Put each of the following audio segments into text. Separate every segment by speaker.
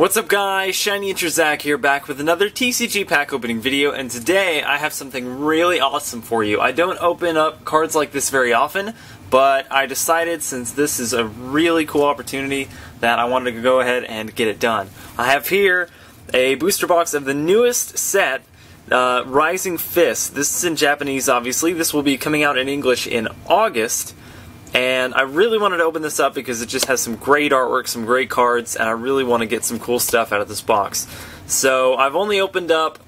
Speaker 1: What's up guys, Shiny Hunter Zach here back with another TCG pack opening video and today I have something really awesome for you. I don't open up cards like this very often, but I decided since this is a really cool opportunity that I wanted to go ahead and get it done. I have here a booster box of the newest set, uh, Rising Fist. This is in Japanese obviously, this will be coming out in English in August. And I really wanted to open this up because it just has some great artwork, some great cards, and I really want to get some cool stuff out of this box. So I've only opened up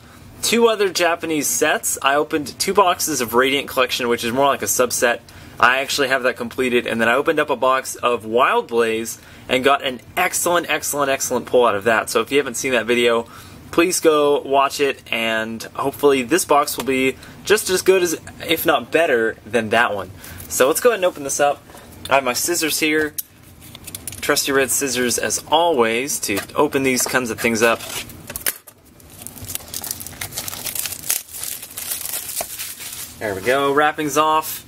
Speaker 1: two other Japanese sets. I opened two boxes of Radiant Collection, which is more like a subset. I actually have that completed, and then I opened up a box of Wild Blaze and got an excellent, excellent, excellent pull out of that. So if you haven't seen that video, please go watch it, and hopefully this box will be just as good as, if not better, than that one. So let's go ahead and open this up. I have my scissors here. Trusty red scissors as always to open these kinds of things up. There we go, wrappings off.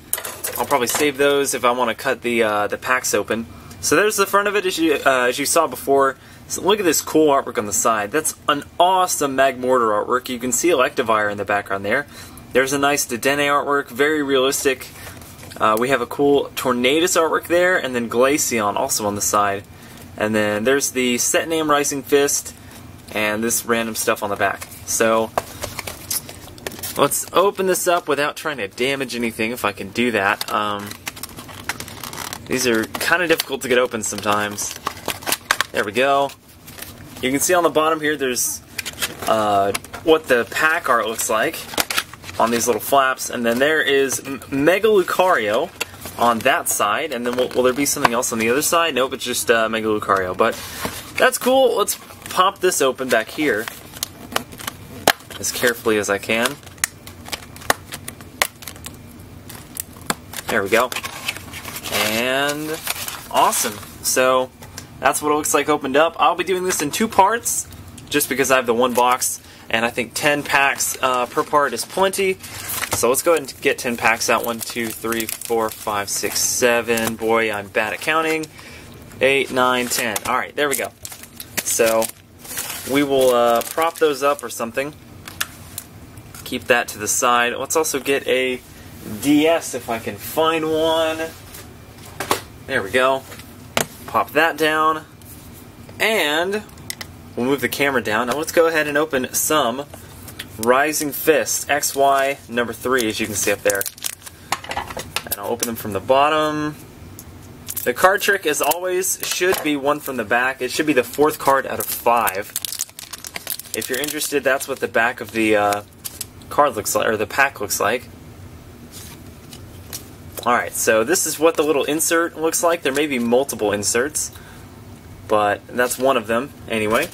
Speaker 1: I'll probably save those if I want to cut the uh, the packs open. So there's the front of it as you uh, as you saw before. So look at this cool artwork on the side. That's an awesome Magmortar artwork. You can see Electivire in the background there. There's a nice Dedenne artwork, very realistic. Uh, we have a cool Tornadus artwork there, and then Glaceon also on the side. And then there's the set name Rising Fist, and this random stuff on the back. So let's open this up without trying to damage anything, if I can do that. Um, these are kind of difficult to get open sometimes. There we go. You can see on the bottom here there's uh, what the pack art looks like on these little flaps. And then there is Mega Lucario on that side. And then will, will, there be something else on the other side? Nope, it's just uh, Mega Lucario. But that's cool. Let's pop this open back here as carefully as I can. There we go. And awesome. So that's what it looks like opened up. I'll be doing this in two parts just because I have the one box and I think 10 packs uh, per part is plenty. So let's go ahead and get 10 packs out. 1, 2, 3, 4, 5, 6, 7. Boy, I'm bad at counting. 8, 9, 10. Alright, there we go. So we will uh, prop those up or something. Keep that to the side. Let's also get a DS if I can find one. There we go. Pop that down. And We'll move the camera down. Now let's go ahead and open some Rising Fist XY number 3 as you can see up there. And I'll open them from the bottom. The card trick, as always, should be one from the back. It should be the fourth card out of five. If you're interested, that's what the back of the uh, card looks like, or the pack looks like. Alright, so this is what the little insert looks like. There may be multiple inserts, but that's one of them anyway.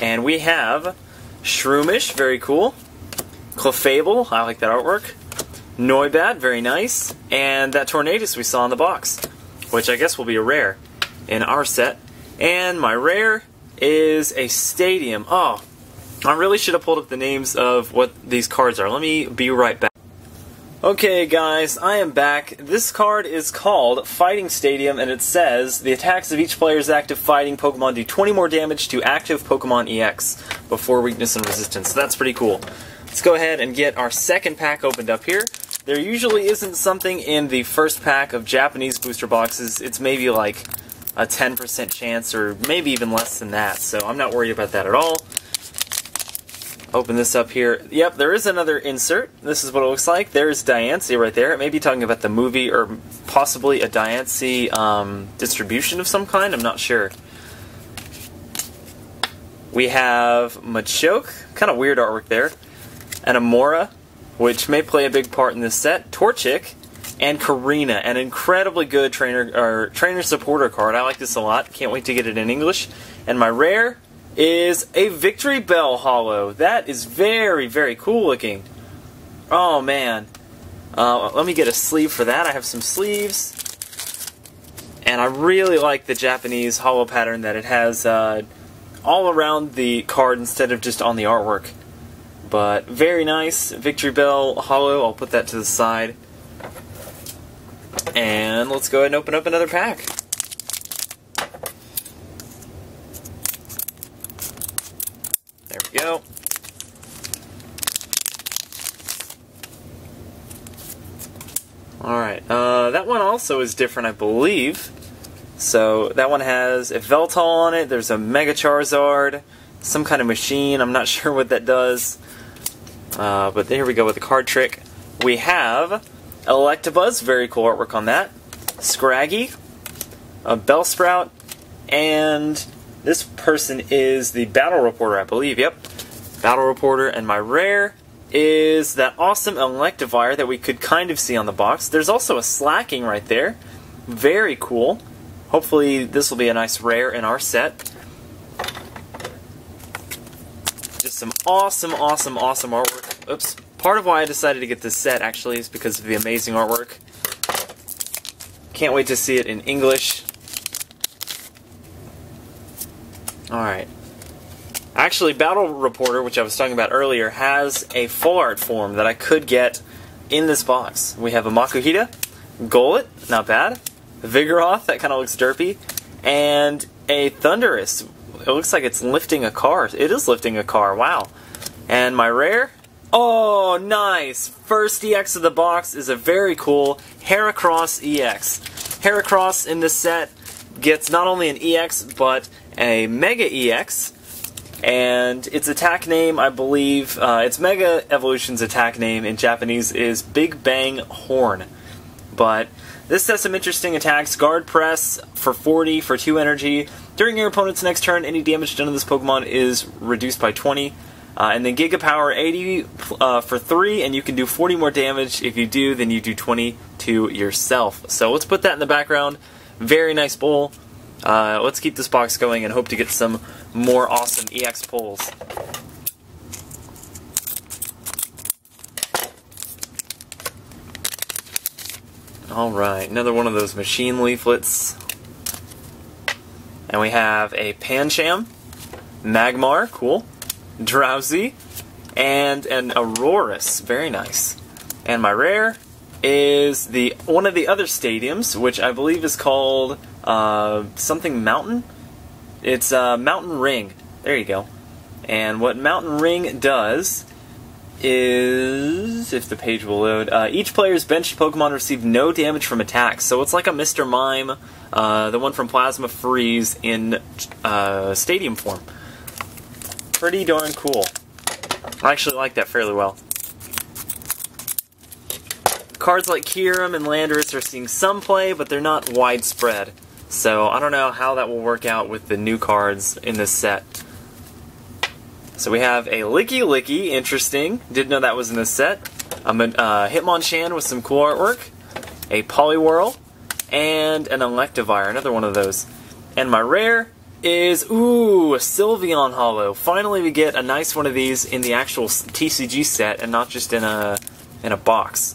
Speaker 1: And we have Shroomish, very cool. Clefable, I like that artwork. Noibat, very nice. And that Tornadus we saw in the box, which I guess will be a rare in our set. And my rare is a Stadium. Oh, I really should have pulled up the names of what these cards are. Let me be right back. Okay guys, I am back. This card is called Fighting Stadium and it says the attacks of each player's active fighting Pokemon do 20 more damage to active Pokemon EX before weakness and resistance. So that's pretty cool. Let's go ahead and get our second pack opened up here. There usually isn't something in the first pack of Japanese booster boxes. It's maybe like a 10% chance or maybe even less than that. So I'm not worried about that at all open this up here. Yep, there is another insert. This is what it looks like. There's Diancie right there. It may be talking about the movie or possibly a Diancie um, distribution of some kind. I'm not sure. We have Machoke, kind of weird artwork there, and Amaura, which may play a big part in this set. Torchic, and Korrina, an incredibly good trainer or trainer supporter card. I like this a lot. Can't wait to get it in English. And my rare is a Victory Bell Holo. That is very, very cool looking. Oh, man. Uh, let me get a sleeve for that. I have some sleeves. And I really like the Japanese holo pattern that it has uh, all around the card instead of just on the artwork. But very nice. Victory Bell holo. I'll put that to the side. And let's go ahead and open up another pack. Go. Alright, uh, that one also is different, I believe. So, that one has a Yveltal on it, there's a Mega Charizard, some kind of machine, I'm not sure what that does. Uh, but here we go with the card trick. We have Electabuzz, very cool artwork on that. Scraggy, a Bellsprout, and this person is the Battle Reporter, I believe. Yep, Battle Reporter, and my rare is that awesome Electivire that we could kind of see on the box. There's also a Slaking right there. Very cool. Hopefully this will be a nice rare in our set. Just some awesome, awesome, awesome artwork. Oops. Part of why I decided to get this set actually is because of the amazing artwork. Can't wait to see it in English. Alright. Actually, Battle Reporter, which I was talking about earlier, has a full art form that I could get in this box. We have a Makuhita, Golett, not bad, Vigoroth, that kind of looks derpy, and a Thundurus. It looks like it's lifting a car. It is lifting a car, wow. And my rare, oh, nice! First EX of the box is a very cool Heracross EX. Heracross in this set gets not only an EX, but a Mega EX, and its attack name, I believe, uh, its Mega Evolution's attack name in Japanese is Big Bang Horn. But this has some interesting attacks. Guard Press for 40 for 2 energy. During your opponent's next turn, any damage done to this Pokemon is reduced by 20. Uh, and then Giga Power 80 uh, for 3, and you can do 40 more damage. If you do, then you do 20 to yourself. So let's put that in the background. Very nice bowl. Uh, let's keep this box going and hope to get some more awesome EX pulls. Alright, another one of those machine leaflets. And we have a Pancham, Magmar, cool, Drowzee, and an Aurorus, very nice. And my rare is the one of the other stadiums, which I believe is called uh, something Mountain. It's uh, Mountain Ring. There you go. And what Mountain Ring does is, if the page will load, uh, each player's benched Pokemon receive no damage from attacks. So it's like a Mr. Mime, uh, the one from Plasma Freeze in uh, Stadium form. Pretty darn cool. I actually like that fairly well. Cards like Kyurem and Landorus are seeing some play, but they're not widespread. So I don't know how that will work out with the new cards in this set. So we have a Lickilicky, interesting. Didn't know that was in this set. I'm A uh, Hitmonchan with some cool artwork. A Poliwhirl. And an Electivire, another one of those. And my rare is, ooh, a Sylveon Holo. Finally we get a nice one of these in the actual TCG set and not just in a, in a box.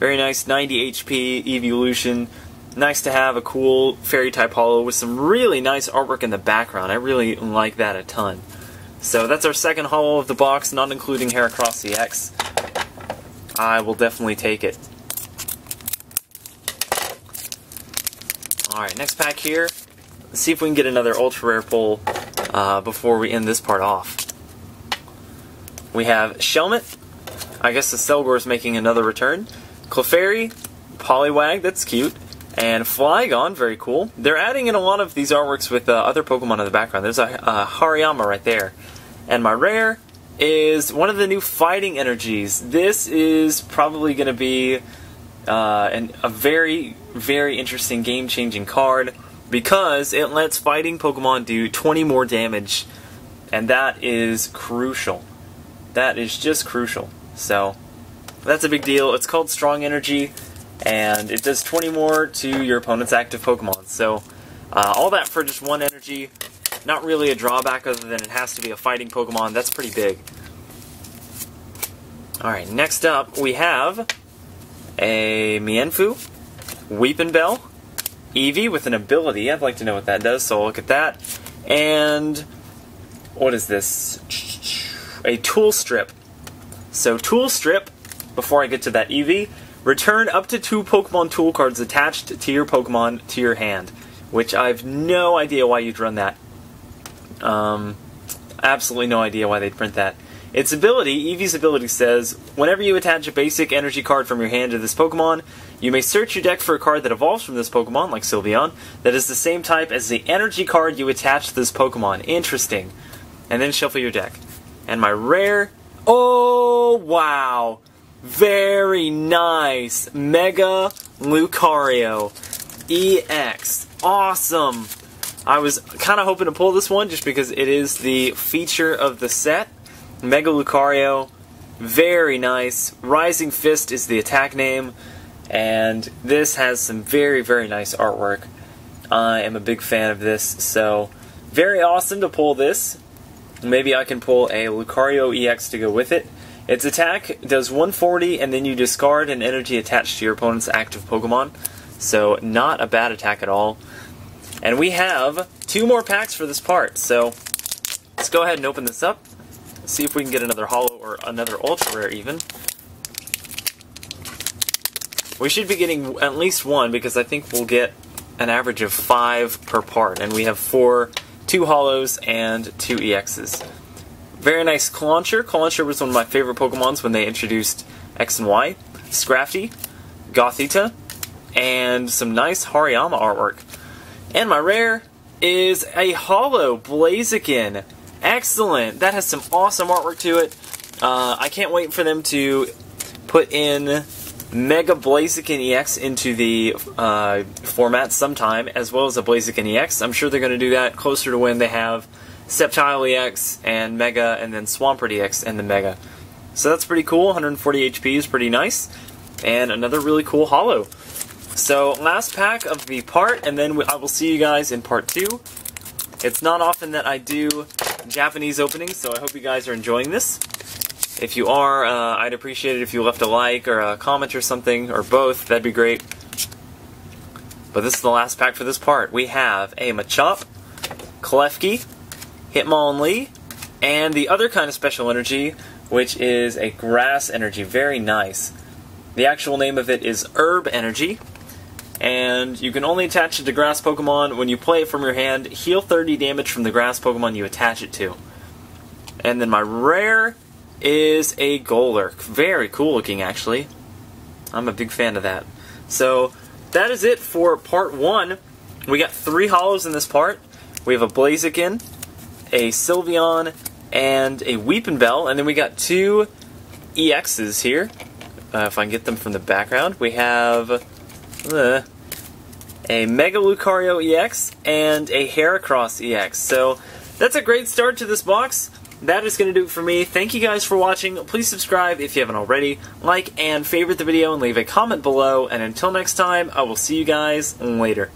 Speaker 1: Very nice 90 HP evolution. Nice to have a cool fairy type holo with some really nice artwork in the background. I really like that a ton. So that's our second holo of the box, not including Heracross EX. I will definitely take it. Alright, next pack here. Let's see if we can get another ultra rare pull uh, before we end this part off. We have Shelmet. I guess the Selgor is making another return. Clefairy, Poliwag, that's cute, and Flygon, very cool. They're adding in a lot of these artworks with uh, other Pokemon in the background. There's a, a Hariyama right there. And my rare is one of the new fighting energies. This is probably going to be uh, an, a very, very interesting game-changing card because it lets fighting Pokemon do 20 more damage, and that is crucial. That is just crucial. So, that's a big deal. It's called Strong Energy, and it does 20 more to your opponent's active Pokemon. So, uh, all that for just one energy. Not really a drawback other than it has to be a fighting Pokemon. That's pretty big. Alright, next up we have a Mienfoo, Weepinbell, Eevee with an ability. I'd like to know what that does, so I'll look at that. And what is this? A Tool Strip. So Tool Strip before I get to that Eevee, return up to two Pokemon tool cards attached to your Pokemon to your hand, which I have no idea why you'd run that. Um, Absolutely no idea why they'd print that. Its ability, Eevee's ability says, whenever you attach a basic energy card from your hand to this Pokemon, you may search your deck for a card that evolves from this Pokemon, like Sylveon, that is the same type as the energy card you attach to this Pokemon. Interesting. And then shuffle your deck. And my rare. Oh, wow. Very nice. Mega Lucario. EX. Awesome. I was kind of hoping to pull this one just because it is the feature of the set. Mega Lucario, very nice. Rising Fist is the attack name, and this has some very, very nice artwork. I am a big fan of this, so very awesome to pull this. Maybe I can pull a Lucario EX to go with it. Its attack does 140, and then you discard an energy attached to your opponent's active Pokemon. So, not a bad attack at all. And we have two more packs for this part, so let's go ahead and open this up see if we can get another Holo or another ultra rare even. We should be getting at least one because I think we'll get an average of five per part, and we have four, two holos, and two EXs. Very nice Clauncher. Clauncher was one of my favorite Pokemons when they introduced X and Y. Scrafty, Gothita, and some nice Hariyama artwork. And my rare is a Holo Blaziken. Excellent! That has some awesome artwork to it. Uh, I can't wait for them to put in Mega Blaziken EX into the uh, format sometime, as well as a Blaziken EX. I'm sure they're going to do that closer to when they have Sceptile EX and Mega, and then Swampert EX and the Mega. So that's pretty cool. 140 HP is pretty nice. And another really cool holo. So last pack of the part, and then I will see you guys in part two. It's not often that I do Japanese openings, so I hope you guys are enjoying this. If you are, uh, I'd appreciate it if you left a like or a comment or something, or both, that'd be great. But this is the last pack for this part. We have a Machop, Klefki, Hitmonlee, and the other kind of special energy, which is a grass energy. Very nice. The actual name of it is Herb Energy and you can only attach it to grass Pokemon when you play it from your hand. Heal 30 damage from the grass Pokemon you attach it to. And then my rare is a Golurk. Very cool looking, actually. I'm a big fan of that. So, that is it for part one. We got three holos in this part. We have a Blaziken, a Sylveon, and a Weepinbell, and then we got two EXs here. Uh, if I can get them from the background. We have uh, a Mega Lucario EX and a Heracross EX. So that's a great start to this box. That is going to do it for me. Thank you guys for watching. Please subscribe if you haven't already. Like and favorite the video and leave a comment below. And until next time, I will see you guys later.